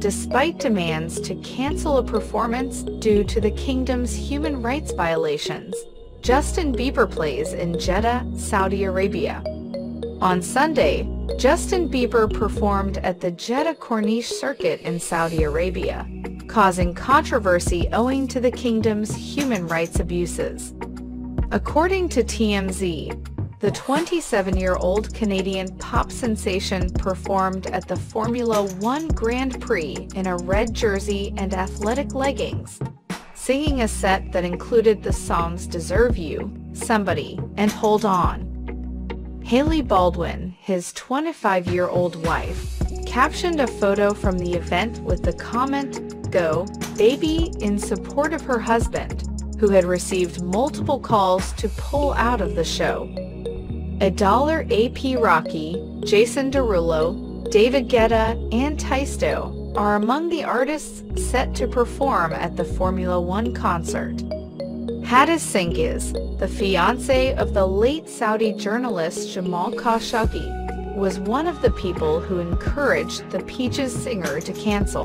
despite demands to cancel a performance due to the kingdom's human rights violations. Justin Bieber plays in Jeddah, Saudi Arabia. On Sunday, Justin Bieber performed at the Jeddah Corniche Circuit in Saudi Arabia, causing controversy owing to the kingdom's human rights abuses. According to TMZ, the 27-year-old Canadian pop sensation performed at the Formula One Grand Prix in a red jersey and athletic leggings, singing a set that included the songs Deserve You, Somebody, and Hold On. Hailey Baldwin, his 25-year-old wife, captioned a photo from the event with the comment, Go, baby, in support of her husband, who had received multiple calls to pull out of the show. Dollar AP Rocky, Jason Derulo, David Guetta, and Tiesto are among the artists set to perform at the Formula One concert. Hatice Cengiz, the fiancé of the late Saudi journalist Jamal Khashoggi, was one of the people who encouraged the Peaches singer to cancel.